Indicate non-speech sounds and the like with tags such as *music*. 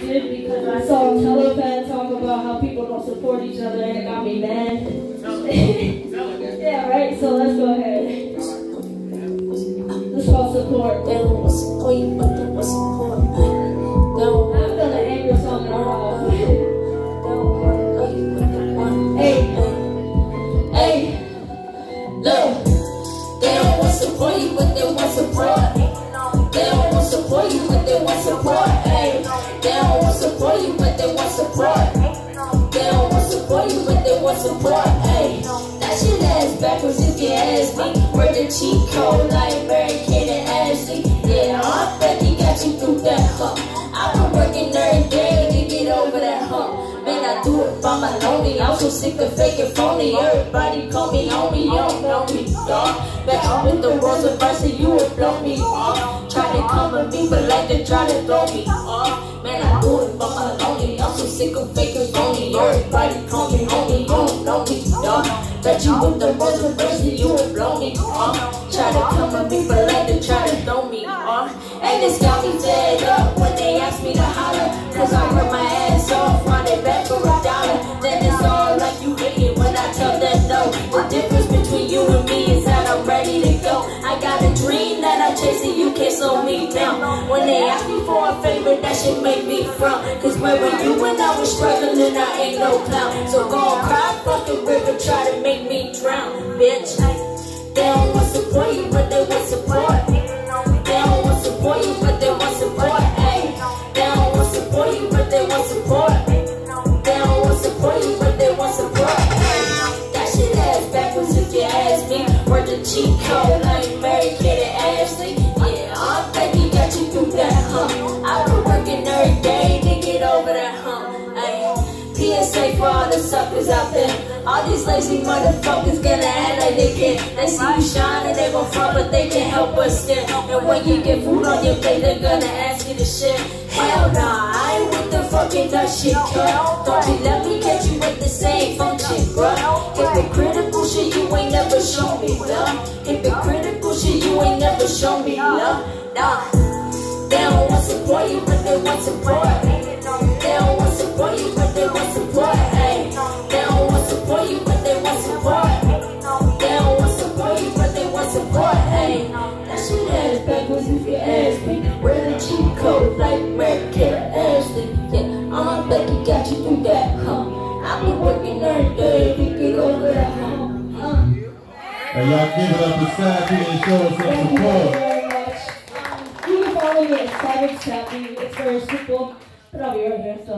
distracted because I saw Telepan talk about how people don't support each other and it got me mad. *laughs* yeah, right? So let's go ahead. Let's call support. They don't want support you, but they want support. I'm feeling angry song in the hall. want to love you, but they want Hey, Hey, look, they don't want to support you, but they want support. They don't want to support you, but they want support. Support. They don't want support you, but they want support. Hey, that shit ass backwards if you ask me. We're the cheat code like Mary Kate and Ashley. Yeah, bet he got you through that hump. I've been working every day to get over that hump. Man, I do it by my lonely. I'm so sick of faking phony. Everybody call me homie, you don't know me, dog. Bet you with the rolls of mercy, you would blow me off. Try to come at me, but like to try to throw me off. Man, I do it sick of faking phony. Everybody call me homie, you don't know me, dog. Bet you with the rolls of mercy, you would blow me off. Try to come at me, but like to try to throw me off. And it's got me fed up chasing, you can't slow me down. When they ask me for a favor, that shit make me frown. Cause where were you when I was struggling? I ain't no clown. So go and cry, fucking river, try to make me drown, bitch. They don't want support you, but they want support. They don't want support you, but they want support. Hey, they don't want support you, but they want support. They don't want support you, but they want support. That shit ass backwards if you ask me. We're the cheat code like Mary Kate all the suckers out there. All these lazy motherfuckers gonna act like they can. They see you shine and they gon' front, but they can't help but stare. And when you get food on your plate, they're gonna ask you to share. Hell nah, I ain't with the fucking nut shit, girl. Don't you let me catch you with the same function, bruh. Hypocritical shit, you ain't never show me love. Hypocritical shit, you ain't never show me love. Nah, they don't want to support you, but they want support. And y'all give it up to Sapphy and show us some Thank you very much. Um, you can follow me at Savage Sapphy. It's very simple, but I'll be right here. So.